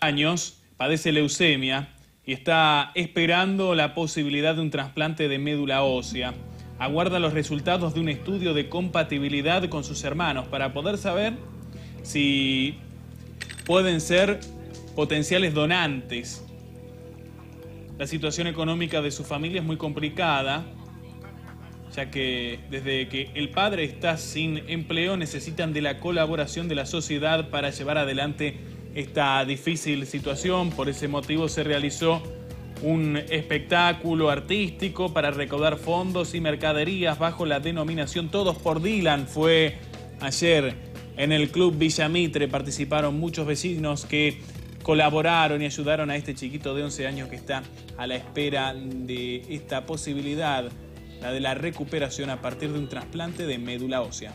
años, padece leucemia y está esperando la posibilidad de un trasplante de médula ósea. Aguarda los resultados de un estudio de compatibilidad con sus hermanos para poder saber si pueden ser potenciales donantes. La situación económica de su familia es muy complicada, ya que desde que el padre está sin empleo necesitan de la colaboración de la sociedad para llevar adelante esta difícil situación. Por ese motivo se realizó un espectáculo artístico para recaudar fondos y mercaderías bajo la denominación Todos por Dylan. Fue ayer en el Club Villamitre, participaron muchos vecinos que colaboraron y ayudaron a este chiquito de 11 años que está a la espera de esta posibilidad, la de la recuperación a partir de un trasplante de médula ósea.